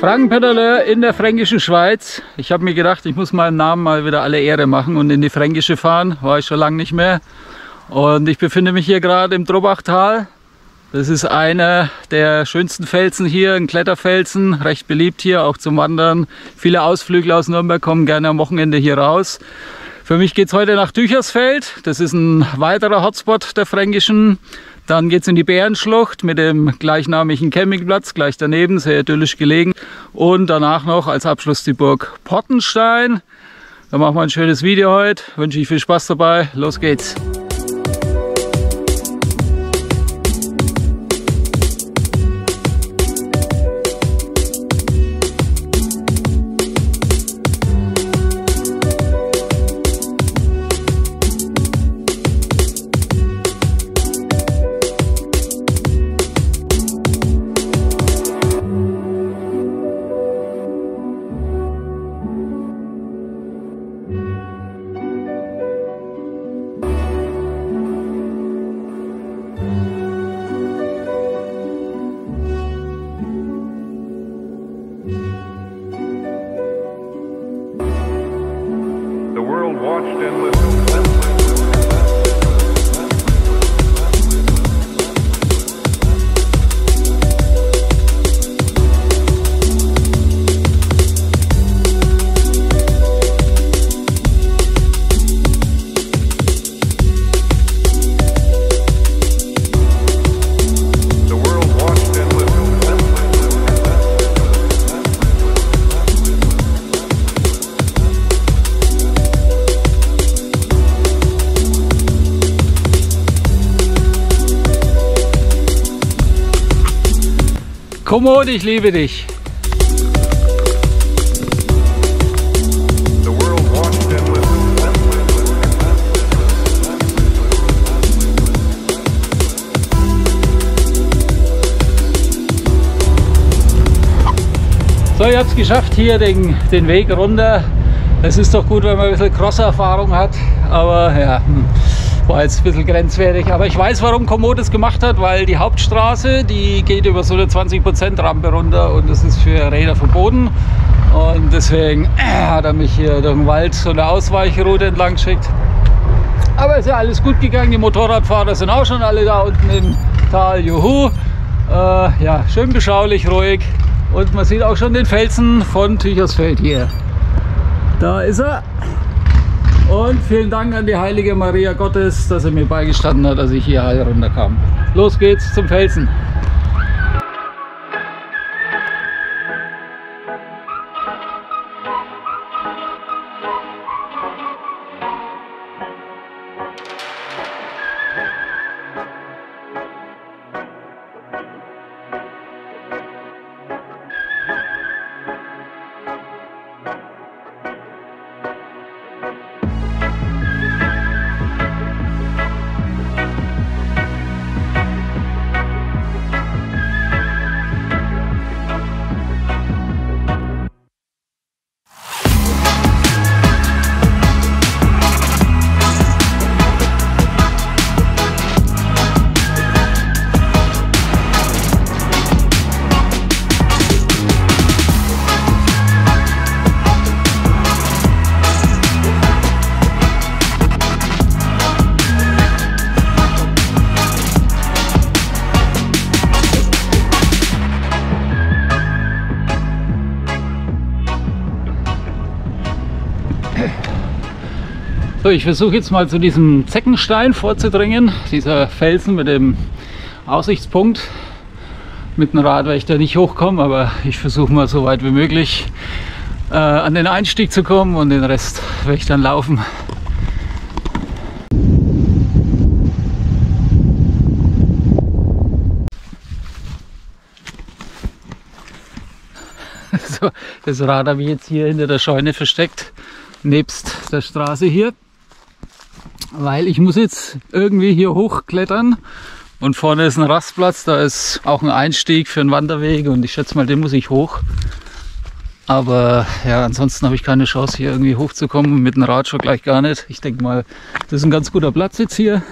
Frankenpedaleur in der fränkischen Schweiz. Ich habe mir gedacht, ich muss meinem Namen mal wieder alle Ehre machen und in die Fränkische fahren. War ich schon lange nicht mehr. Und ich befinde mich hier gerade im Drobachtal. Das ist einer der schönsten Felsen hier, ein Kletterfelsen, recht beliebt hier, auch zum Wandern. Viele Ausflügler aus Nürnberg kommen gerne am Wochenende hier raus. Für mich geht es heute nach Düchersfeld. Das ist ein weiterer Hotspot der Fränkischen. Dann geht es in die Bärenschlucht mit dem gleichnamigen Campingplatz, gleich daneben, sehr idyllisch gelegen. Und danach noch als Abschluss die Burg Pottenstein. Da machen wir ein schönes Video heute. Wünsche ich viel Spaß dabei. Los geht's! Thank. Kommod, ich liebe dich. So, ich habe es geschafft hier den, den Weg runter. Es ist doch gut, wenn man ein bisschen Cross-Erfahrung hat, aber ja, hm war jetzt ein bisschen grenzwertig. Aber ich weiß, warum Komoot das gemacht hat, weil die Hauptstraße, die geht über so eine 20% Rampe runter und das ist für Räder verboten. Und deswegen äh, hat er mich hier durch den Wald so eine Ausweichroute entlang geschickt. Aber ist ja alles gut gegangen. Die Motorradfahrer sind auch schon alle da unten im Tal. Juhu. Äh, ja, schön beschaulich, ruhig. Und man sieht auch schon den Felsen von Tüchersfeld hier. Da ist er. Und vielen Dank an die heilige Maria Gottes, dass er mir beigestanden hat, dass ich hier runterkam. Los geht's zum Felsen. Ich versuche jetzt mal zu diesem Zeckenstein vorzudringen, dieser Felsen mit dem Aussichtspunkt. Mit dem Rad werde ich da nicht hochkommen, aber ich versuche mal so weit wie möglich äh, an den Einstieg zu kommen und den Rest werde ich dann laufen. Das Rad habe ich jetzt hier hinter der Scheune versteckt, nebst der Straße hier weil ich muss jetzt irgendwie hier hochklettern und vorne ist ein Rastplatz, da ist auch ein Einstieg für einen Wanderweg und ich schätze mal, den muss ich hoch. Aber ja, ansonsten habe ich keine Chance hier irgendwie hochzukommen. Mit dem Rad schon gleich gar nicht. Ich denke mal, das ist ein ganz guter Platz jetzt hier.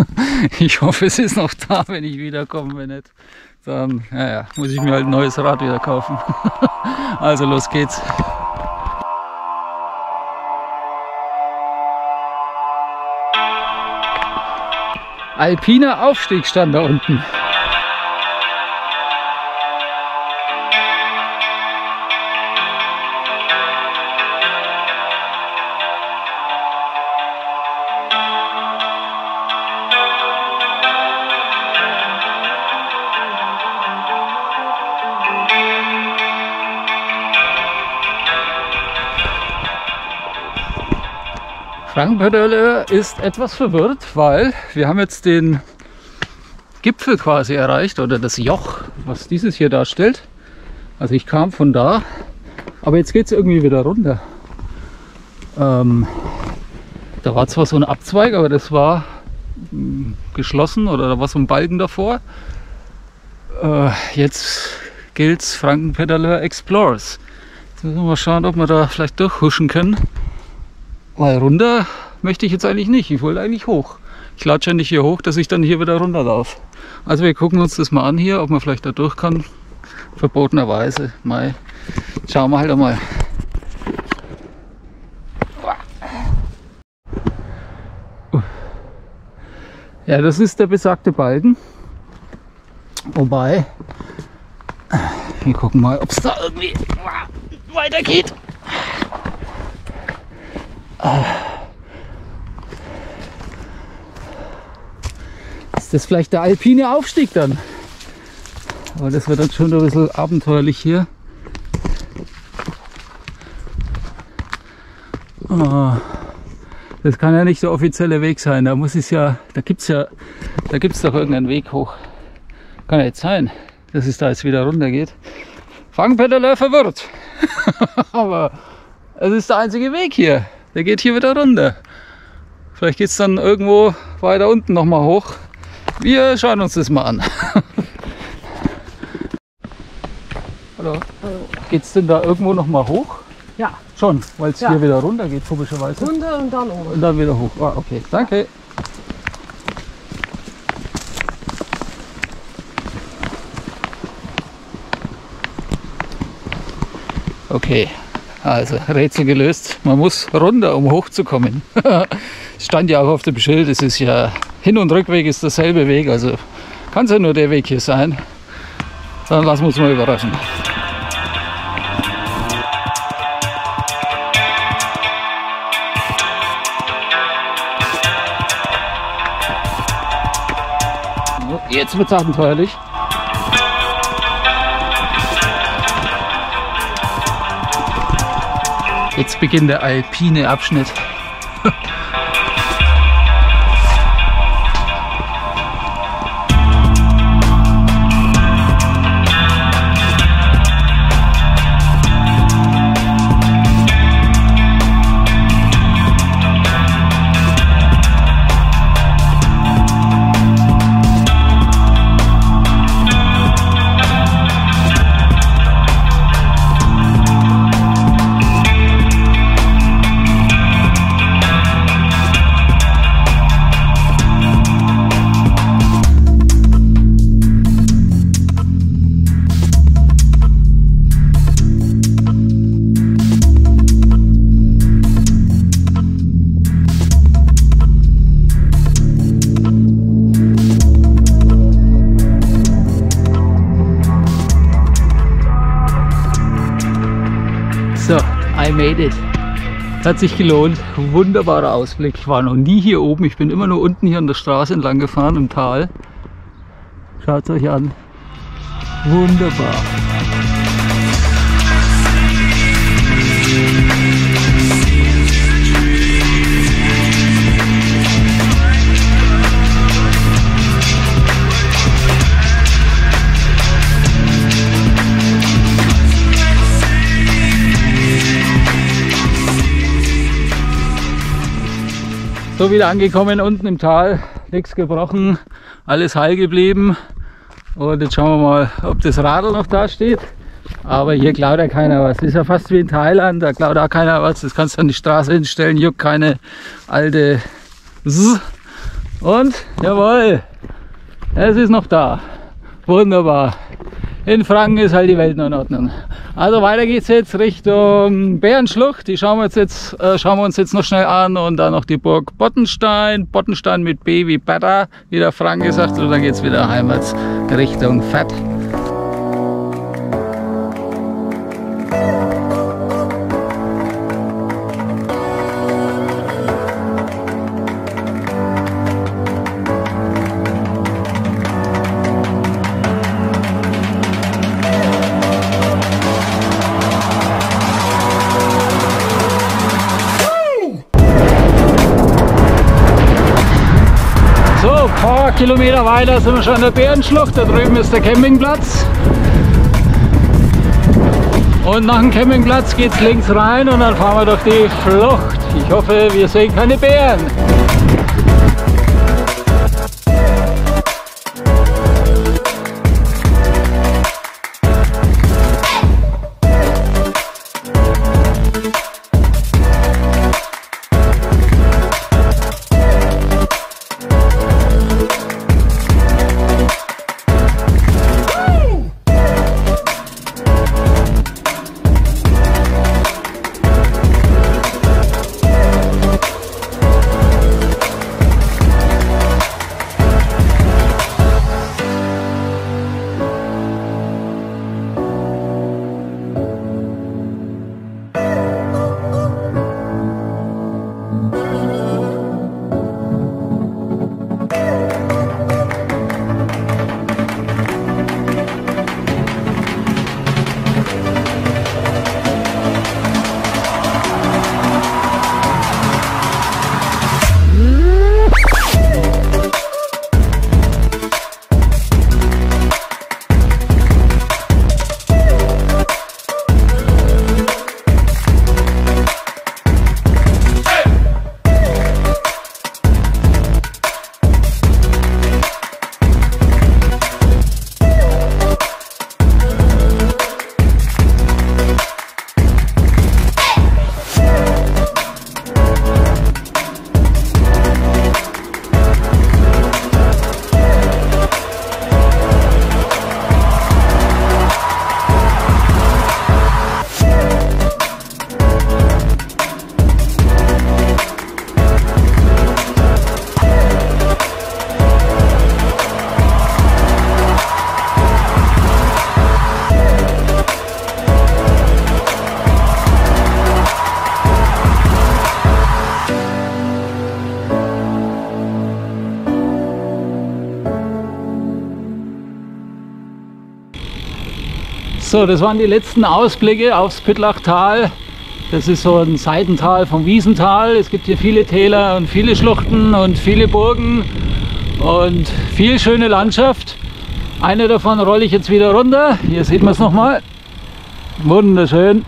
ich hoffe, es ist noch da, wenn ich wiederkomme. Wenn nicht, dann ja, muss ich mir halt ein neues Rad wieder kaufen. also los geht's. Alpiner Aufstieg stand da unten. Frankenpedale ist etwas verwirrt, weil wir haben jetzt den Gipfel quasi erreicht oder das Joch, was dieses hier darstellt. Also ich kam von da, aber jetzt geht es irgendwie wieder runter. Ähm, da war zwar so ein Abzweig, aber das war hm, geschlossen oder da war so ein Balken davor. Äh, jetzt gilt's Frankenpedaler Explorers. Jetzt müssen wir mal schauen, ob wir da vielleicht durchhuschen können. Weil runter möchte ich jetzt eigentlich nicht. Ich wollte eigentlich hoch. Ich latsche ja nicht hier hoch, dass ich dann hier wieder runter laufe. Also wir gucken uns das mal an hier, ob man vielleicht da durch kann. Verbotenerweise. Mal schauen wir halt einmal. Ja, das ist der besagte Balken. Wobei, wir gucken mal, ob es da irgendwie weitergeht. Ist das vielleicht der alpine Aufstieg dann? Aber das wird dann schon ein bisschen abenteuerlich hier. Oh, das kann ja nicht der offizielle Weg sein. Da muss es ja, da gibt es ja, da gibt es doch irgendeinen Weg hoch. Kann ja jetzt sein, dass es da jetzt wieder runter geht. Fangpedaler verwirrt. Aber es ist der einzige Weg hier. Der geht hier wieder runter. Vielleicht geht es dann irgendwo weiter unten nochmal hoch. Wir schauen uns das mal an. Hallo. Hallo. Geht es denn da irgendwo nochmal hoch? Ja. Schon, weil es ja. hier wieder runter geht, komischerweise. Runter und dann oben. Und dann wieder hoch. Ah, okay, danke. Okay, also Rätsel gelöst. Man muss runter, um hochzukommen. stand ja auch auf dem Schild, es ist ja Hin- und Rückweg ist derselbe Weg, also kann es ja nur der Weg hier sein. Dann lassen wir uns mal überraschen. Jetzt wird es abenteuerlich. Jetzt beginnt der alpine Abschnitt. Made it. Hat sich gelohnt. Wunderbarer Ausblick. Ich war noch nie hier oben. Ich bin immer nur unten hier an der Straße entlang gefahren im Tal. Schaut es euch an. Wunderbar. So wieder angekommen unten im Tal, nichts gebrochen, alles heil geblieben. Und jetzt schauen wir mal, ob das Radl noch da steht. Aber hier klaut ja keiner was. Das ist ja fast wie in Thailand, da klaut auch keiner was. Das kannst du an die Straße hinstellen, juckt keine alte Zzz. Und, jawohl, es ist noch da. Wunderbar. In Franken ist halt die Welt noch in Ordnung. Also weiter geht's jetzt Richtung Bärenschlucht. Die schauen wir, uns jetzt, äh, schauen wir uns jetzt noch schnell an. Und dann noch die Burg Bottenstein. Bottenstein mit B wie Bada, wie der Frank gesagt. Und dann geht's wieder heimwärts Richtung Fett. Paar Kilometer weiter sind wir schon an der Bärenschlucht. Da drüben ist der Campingplatz. Und nach dem Campingplatz geht es links rein und dann fahren wir durch die Schlucht. Ich hoffe, wir sehen keine Bären. So, das waren die letzten Ausblicke aufs Püttlachtal. Das ist so ein Seitental vom Wiesental. Es gibt hier viele Täler und viele Schluchten und viele Burgen und viel schöne Landschaft. Eine davon rolle ich jetzt wieder runter. Hier sieht man es nochmal. Wunderschön.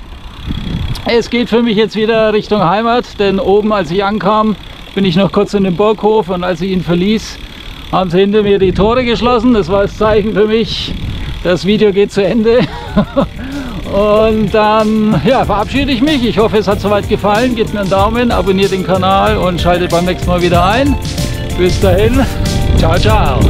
Es geht für mich jetzt wieder Richtung Heimat, denn oben, als ich ankam, bin ich noch kurz in den Burghof und als ich ihn verließ, haben sie hinter mir die Tore geschlossen. Das war das Zeichen für mich, das Video geht zu Ende. Und dann ja, verabschiede ich mich. Ich hoffe, es hat soweit gefallen. Gebt mir einen Daumen, abonniert den Kanal und schaltet beim nächsten Mal wieder ein. Bis dahin, ciao, ciao.